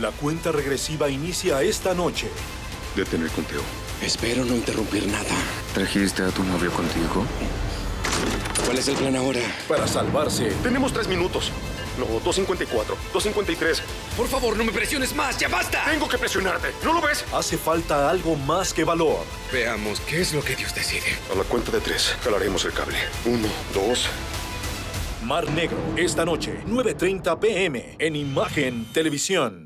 La cuenta regresiva inicia esta noche. Detener conteo. Espero no interrumpir nada. ¿Trajiste a tu novio contigo? ¿Cuál es el plan ahora? Para salvarse, Tenemos tres minutos. No, 2.54, 2.53. Por favor, no me presiones más, ya basta. Tengo que presionarte. ¿No lo ves? hace falta algo más que valor. Veamos, ¿qué es lo que Dios decide? A la cuenta de tres, jalaremos el cable. Uno, dos. Mar Negro, esta noche, 9.30 pm, en Imagen Televisión.